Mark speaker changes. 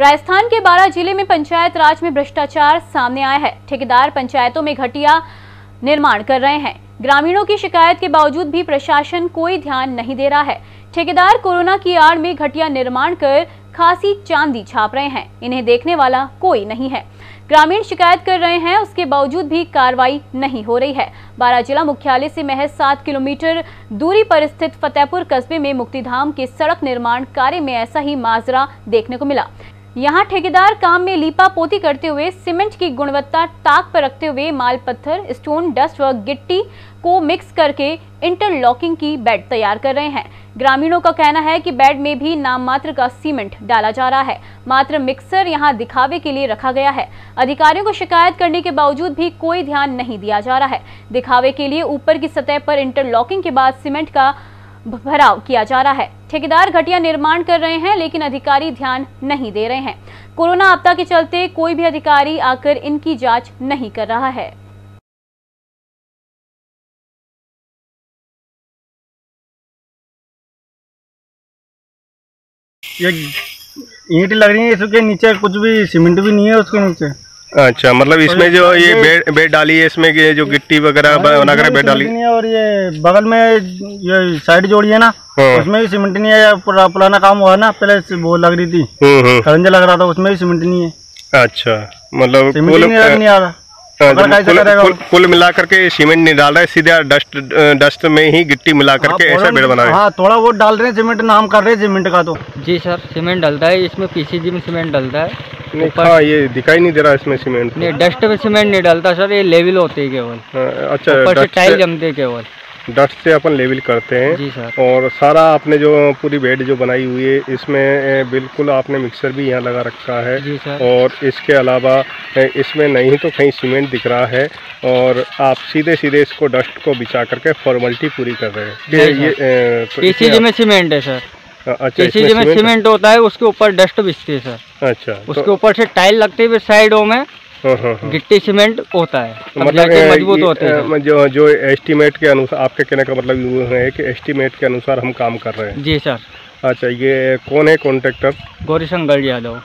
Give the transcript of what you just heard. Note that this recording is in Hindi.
Speaker 1: राजस्थान के बारह ज़िले में पंचायत राज में भ्रष्टाचार सामने आया है। ठेकेदार पंचायतों में घटिया निर्माण कर रहे हैं। ग्रामीणों की शिकायत के बावजूद भी प्रशासन कोई ध्यान नहीं दे रहा है। ठेकेदार कोरोना की आड़ में घटिया निर्माण कर खासी चांदी छाप रहे हैं। इन्हें देखने वाला कोई नहीं है। ग्रामीण शिकायत कर रहे हैं, उसके बावजूद भी कार्रवाई नहीं हो रही है। बारा जिला मुख्यालय से महज सात किलोमीटर दूरी पर स्थित फतेहपुर कस्बे में मुक्तिधाम के सड़क निर्माण कार्य में ऐसा ही माजरा देखने को मिला। यहाँ ठेकेदार काम में लीपा पोती करते हुए सीमेंट की गुणवत्ता ताक पर रखते हुए माल पत्थर, स्टोन, डस्ट व गिट्टी को मिक्स करके इंटरलॉकिंग की बेड तैयार कर रहे हैं। ग्रामीणों का कहना है कि बेड में भी नाम मात्र का सीमेंट डाला जा रहा है। मात्र मिक्सर यहाँ दिखावे के लिए रखा गया है। अधिकारियों को शिकायत करने के बावजूद भी कोई ध्यान नहीं दिया जा रहा है। दिखावे के लिए ऊपर की सतह पर इंटरलॉकिंग के बाद सीमेंट का भराव किया जा रहा है। ठेकेदार घटिया निर्माण कर रहे हैं, लेकिन अधिकारी ध्यान नहीं दे रहे हैं। कोरोना आपदा के चलते कोई भी अधिकारी आकर इनकी जाँच नहीं कर रहा है।
Speaker 2: ये ईंट लग रही है, इसके नीचे कुछ भी सीमेंट भी नहीं है उसके नीचे।
Speaker 3: अच्छा मतलब इसमें जो ये बेड बेड डाली है इसमें ये जो गिट्टी वगैरह बना कर बेड डाली।
Speaker 2: नहीं है और ये बगल में ये साइड जोड़ी है ना
Speaker 3: हाँ।
Speaker 2: उसमें भी सीमेंट नहीं है पुरा, पुराना काम हुआ ना पहले वो लग रही थी।
Speaker 3: हम्म हम्म।
Speaker 2: खरंजा लग रहा था उसमें भी सीमेंट नहीं है।
Speaker 3: अच्छा मतलब कुल
Speaker 2: नहीं नहीं आ रहा
Speaker 3: हाँ, कुल, कुल, कुल मिला करके सीमेंट नहीं डाल रहा है सीधा डस्ट डस्ट में ही गिट्टी मिला करके
Speaker 2: हाँ,
Speaker 3: ऐसा बेड बना है।
Speaker 2: हाँ थोड़ा बहुत डाल रहे हैं सीमेंट नाम कर रहे हैं सीमेंट का तो।
Speaker 4: जी सर सीमेंट डलता है इसमें पीसीजी में सीमेंट डलता है।
Speaker 3: नहीं हाँ ये दिखाई नहीं दे रहा इसमें सीमेंट
Speaker 4: नहीं डस्ट में सीमेंट नहीं डलता सर ये लेवल होते हैं केवल।
Speaker 3: हाँ, अच्छा
Speaker 4: ऊपर से
Speaker 3: डस्ट
Speaker 4: टाइल
Speaker 3: से,
Speaker 4: जमते केवल।
Speaker 3: डस्ट से अपन लेवल करते हैं।
Speaker 4: जी सर
Speaker 3: और सारा आपने जो पूरी बेड जो बनाई हुई है इसमें बिल्कुल आपने मिक्सर भी यहाँ लगा रखा है।
Speaker 4: जी सर
Speaker 3: और इसके अलावा इसमें नहीं तो कहीं सीमेंट दिख रहा है। और आप सीधे सीधे इसको डस्ट को बिछा करके फॉर्मेलिटी पूरी कर रहे हैं। ये ये तो
Speaker 4: में सीमेंट है सर
Speaker 3: अच्छा
Speaker 4: किसी में
Speaker 3: सीमेंट
Speaker 4: होता है उसके ऊपर डस्ट बिछती है सर
Speaker 3: अच्छा
Speaker 4: उसके
Speaker 3: तो,
Speaker 4: ऊपर से टाइल लगती है साइडों में
Speaker 3: हाँ, हाँ, हाँ।
Speaker 4: गिट्टी सीमेंट होता है।
Speaker 3: मतलब
Speaker 4: मज़बूत होते हैं
Speaker 3: जो जो एस्टीमेट के अनुसार आपके कहने का मतलब ये है कि एस्टीमेट के अनुसार हम काम कर रहे हैं।
Speaker 4: जी सर
Speaker 3: अच्छा ये कौन है कॉन्ट्रेक्टर
Speaker 4: गौरीशंकर यादव।